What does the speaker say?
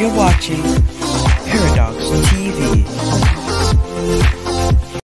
You're watching.